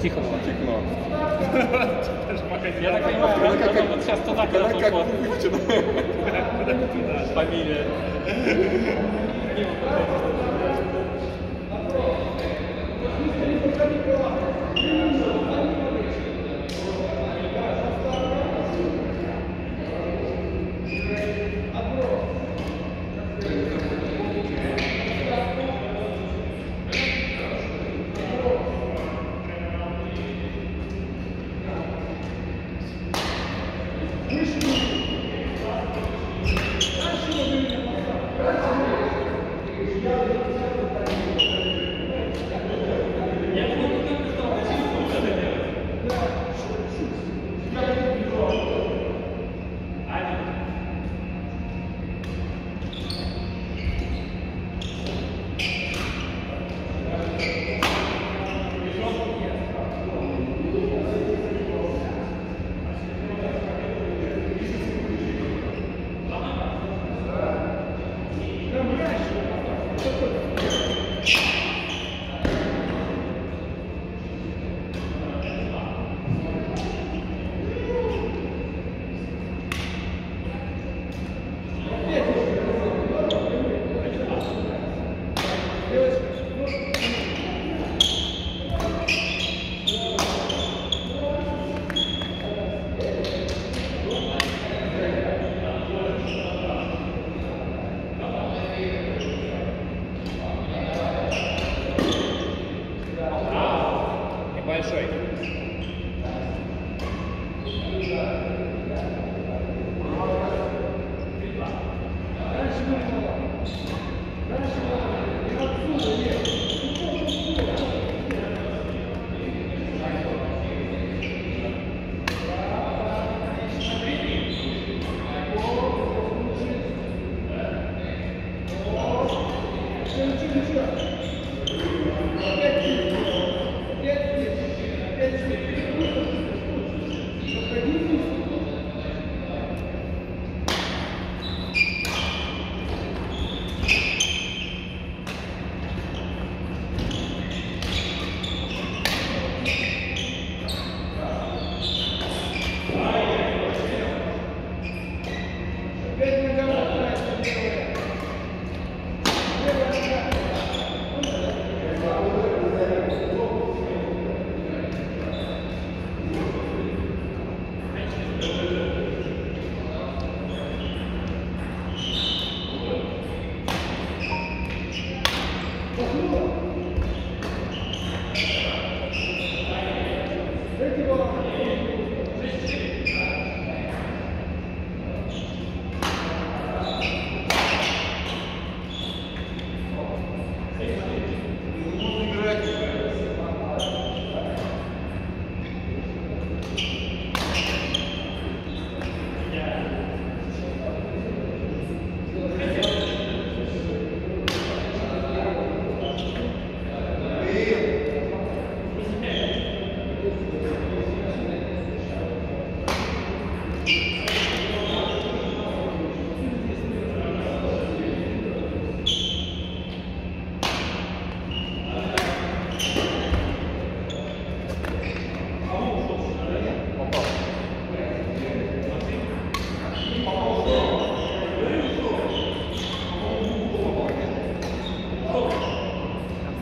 Тихо было. Тихо. Я так понимаю, она вот сейчас туда, Когда тут выпущено. фамилия. Yeah. That's right.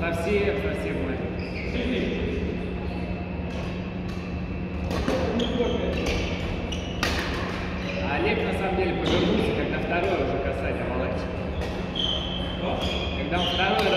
Совсем, совсем маленький. Олег на самом деле повернулся, когда второй уже касание Малайчика. Когда он второй раз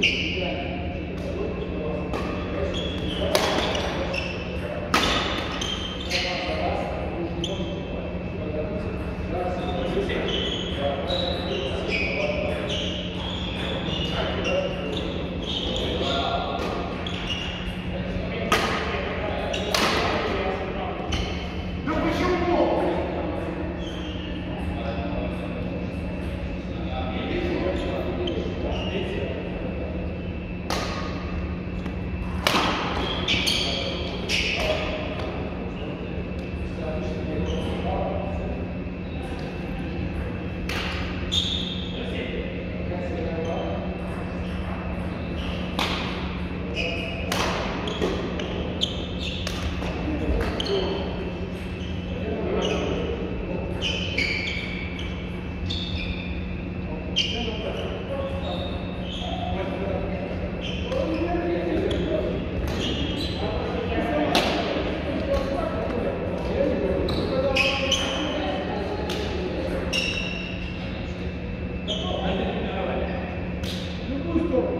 Thank you. Пусть